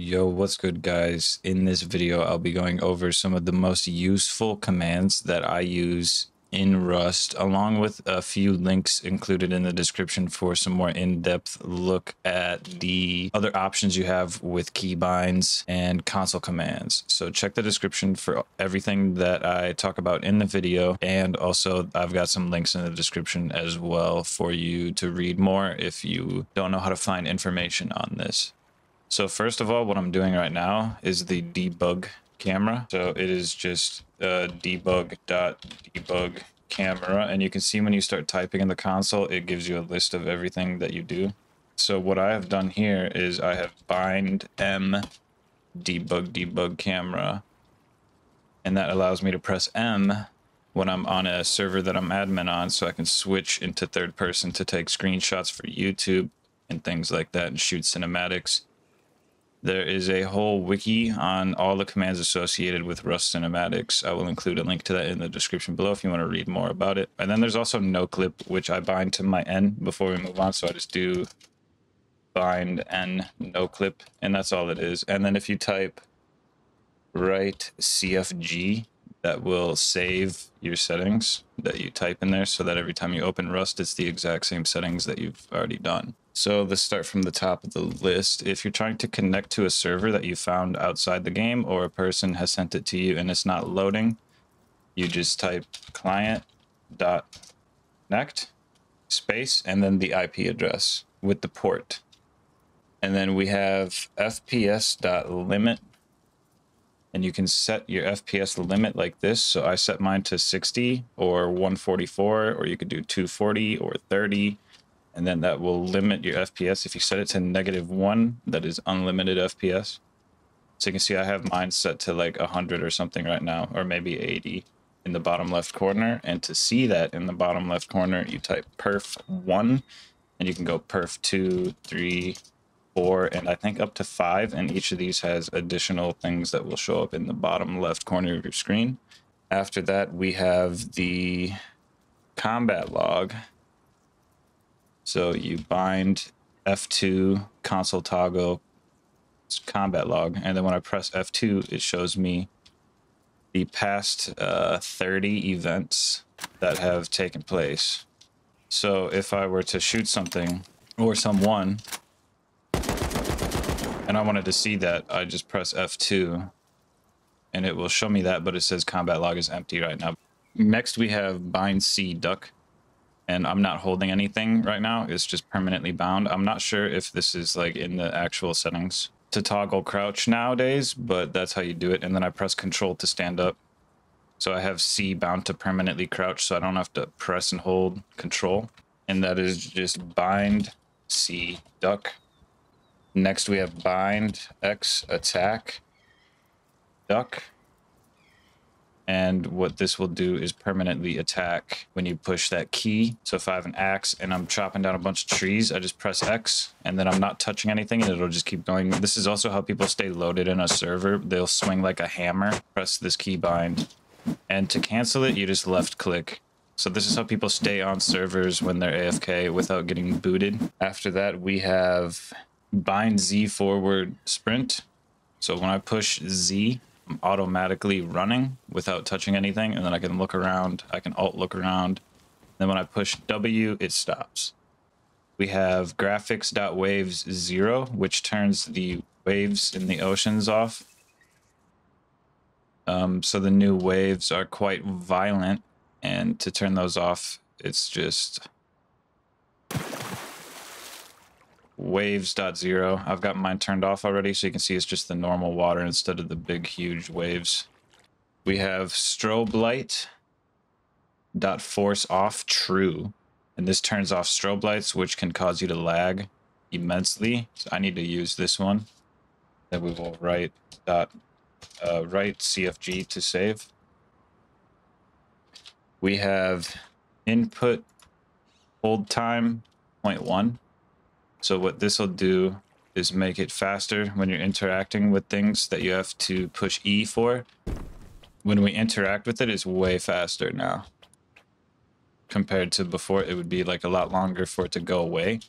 Yo, what's good guys? In this video, I'll be going over some of the most useful commands that I use in Rust, along with a few links included in the description for some more in-depth look at the other options you have with keybinds and console commands. So check the description for everything that I talk about in the video. And also I've got some links in the description as well for you to read more if you don't know how to find information on this. So first of all, what I'm doing right now is the debug camera. So it is just uh, debug.debug camera. And you can see when you start typing in the console, it gives you a list of everything that you do. So what I have done here is I have bind m debug debug camera. And that allows me to press M when I'm on a server that I'm admin on so I can switch into third person to take screenshots for YouTube and things like that and shoot cinematics. There is a whole wiki on all the commands associated with Rust Cinematics. I will include a link to that in the description below if you want to read more about it. And then there's also noclip, which I bind to my n before we move on. So I just do bind n noclip, and that's all it is. And then if you type write cfg, that will save your settings that you type in there so that every time you open Rust, it's the exact same settings that you've already done. So let's start from the top of the list. If you're trying to connect to a server that you found outside the game or a person has sent it to you and it's not loading, you just type client dot connect space and then the IP address with the port. And then we have fps dot limit and you can set your FPS limit like this. So I set mine to 60 or 144, or you could do 240 or 30 and then that will limit your FPS. If you set it to negative one, that is unlimited FPS. So you can see I have mine set to like 100 or something right now, or maybe 80 in the bottom left corner. And to see that in the bottom left corner, you type perf one, and you can go perf two, three, four, and I think up to five. And each of these has additional things that will show up in the bottom left corner of your screen. After that, we have the combat log, so you bind F2 console toggle combat log, and then when I press F2, it shows me the past uh, 30 events that have taken place. So if I were to shoot something or someone, and I wanted to see that, I just press F2 and it will show me that, but it says combat log is empty right now. Next we have bind C duck and I'm not holding anything right now. It's just permanently bound. I'm not sure if this is like in the actual settings to toggle crouch nowadays, but that's how you do it. And then I press control to stand up. So I have C bound to permanently crouch so I don't have to press and hold control. And that is just bind C duck. Next we have bind X attack duck and what this will do is permanently attack when you push that key. So if I have an axe and I'm chopping down a bunch of trees, I just press X and then I'm not touching anything and it'll just keep going. This is also how people stay loaded in a server. They'll swing like a hammer, press this key bind, and to cancel it, you just left click. So this is how people stay on servers when they're AFK without getting booted. After that, we have bind Z forward sprint. So when I push Z, Automatically running without touching anything, and then I can look around. I can alt look around. Then when I push W, it stops. We have graphics.waves zero, which turns the waves in the oceans off. Um, so the new waves are quite violent, and to turn those off, it's just waves dot zero. I've got mine turned off already, so you can see it's just the normal water instead of the big, huge waves. We have strobe light dot force off true, and this turns off strobe lights, which can cause you to lag immensely. So I need to use this one. Then we will write dot uh, write CFG to save. We have input hold time 0.1 so what this will do is make it faster when you're interacting with things that you have to push E for. When we interact with it, it's way faster now. Compared to before, it would be like a lot longer for it to go away.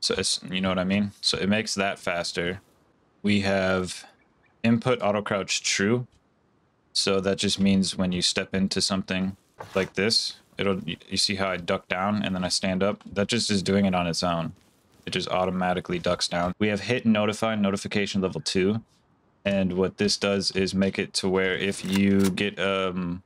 So it's, you know what I mean? So it makes that faster. we have input auto crouch true. So that just means when you step into something like this, it'll you see how I duck down and then I stand up? That just is doing it on its own. It just automatically ducks down. We have hit notify notification level two. And what this does is make it to where if you get um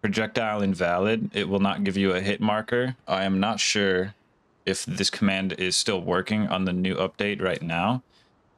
projectile invalid, it will not give you a hit marker. I am not sure if this command is still working on the new update right now,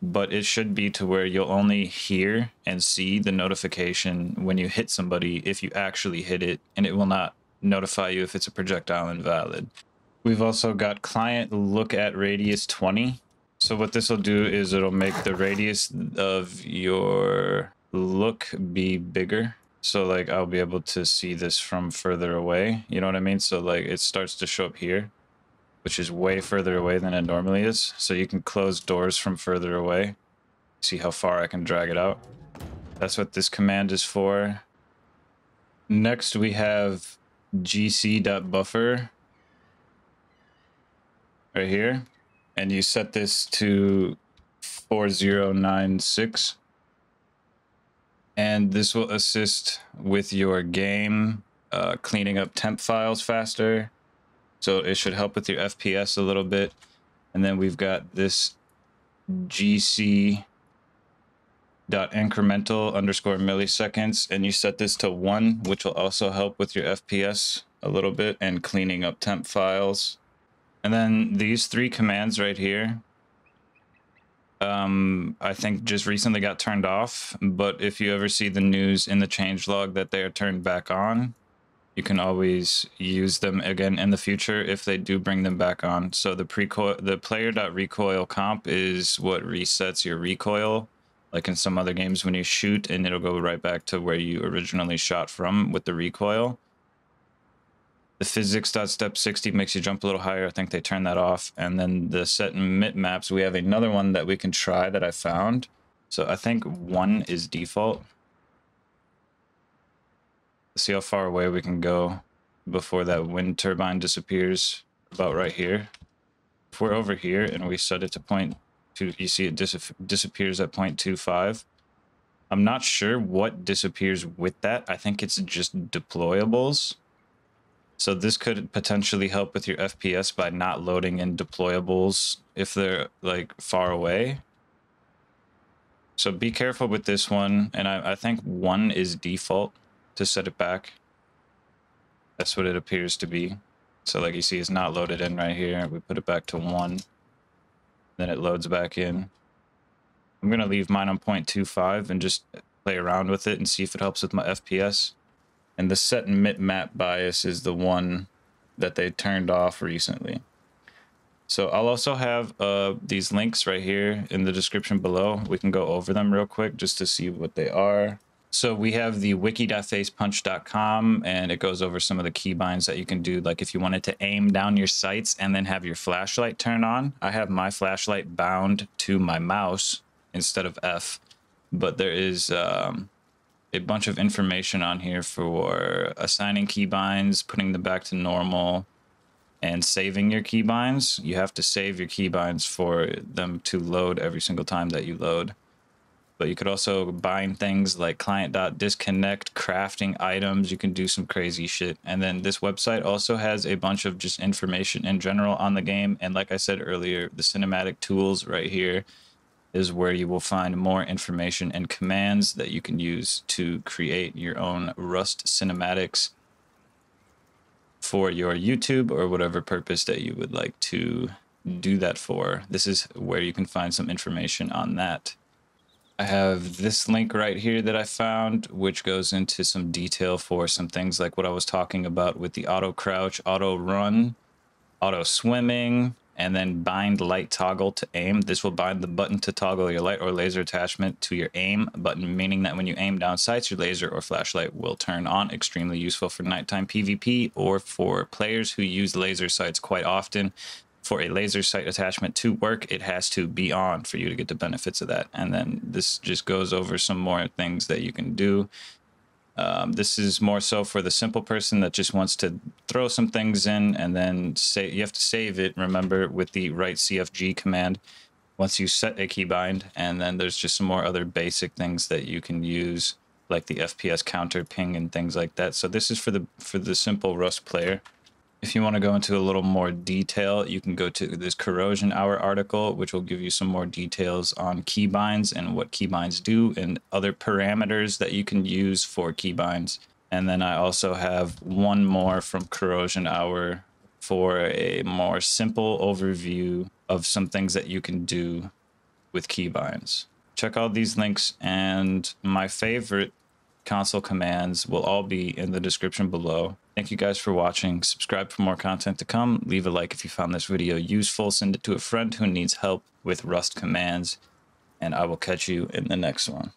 but it should be to where you'll only hear and see the notification when you hit somebody if you actually hit it, and it will not notify you if it's a projectile invalid. We've also got client look at radius 20. So what this will do is it'll make the radius of your look be bigger. So like I'll be able to see this from further away. You know what I mean? So like it starts to show up here, which is way further away than it normally is. So you can close doors from further away. See how far I can drag it out. That's what this command is for. Next we have gc.buffer right here. And you set this to 4096. And this will assist with your game uh, cleaning up temp files faster. So it should help with your FPS a little bit. And then we've got this GC dot incremental underscore milliseconds and you set this to one which will also help with your fps a little bit and cleaning up temp files and then these three commands right here um i think just recently got turned off but if you ever see the news in the changelog that they are turned back on you can always use them again in the future if they do bring them back on so the precoil the player dot recoil comp is what resets your recoil like in some other games when you shoot and it'll go right back to where you originally shot from with the recoil. The physics.step 60 makes you jump a little higher. I think they turned that off. And then the set and mit maps, we have another one that we can try that I found. So I think one is default. Let's see how far away we can go before that wind turbine disappears about right here. If we're over here and we set it to two, you see it dis- disappears at 0.25 i'm not sure what disappears with that i think it's just deployables so this could potentially help with your fps by not loading in deployables if they're like far away so be careful with this one and i, I think one is default to set it back that's what it appears to be so like you see it's not loaded in right here we put it back to one then it loads back in. I'm going to leave mine on 0.25 and just play around with it and see if it helps with my FPS. And the set and mit map bias is the one that they turned off recently. So I'll also have uh, these links right here in the description below. We can go over them real quick just to see what they are. So we have the wiki.facepunch.com and it goes over some of the keybinds that you can do. Like if you wanted to aim down your sights and then have your flashlight turn on, I have my flashlight bound to my mouse instead of F. But there is um, a bunch of information on here for assigning keybinds, putting them back to normal, and saving your keybinds. You have to save your keybinds for them to load every single time that you load but you could also bind things like client.disconnect, crafting items. You can do some crazy shit. And then this website also has a bunch of just information in general on the game. And like I said earlier, the cinematic tools right here is where you will find more information and commands that you can use to create your own Rust cinematics for your YouTube or whatever purpose that you would like to do that for. This is where you can find some information on that. I have this link right here that I found, which goes into some detail for some things like what I was talking about with the auto crouch, auto run, auto swimming, and then bind light toggle to aim. This will bind the button to toggle your light or laser attachment to your aim button, meaning that when you aim down sights, your laser or flashlight will turn on. Extremely useful for nighttime PvP or for players who use laser sights quite often for a laser sight attachment to work, it has to be on for you to get the benefits of that. And then this just goes over some more things that you can do. Um, this is more so for the simple person that just wants to throw some things in and then say you have to save it. Remember with the write CFG command once you set a keybind, and then there's just some more other basic things that you can use, like the FPS counter ping and things like that. So this is for the for the simple Rust player. If you want to go into a little more detail, you can go to this corrosion hour article, which will give you some more details on keybinds and what keybinds do and other parameters that you can use for keybinds. And then I also have one more from corrosion hour for a more simple overview of some things that you can do with keybinds. Check out these links and my favorite console commands will all be in the description below. Thank you guys for watching. Subscribe for more content to come. Leave a like if you found this video useful. Send it to a friend who needs help with Rust commands. And I will catch you in the next one.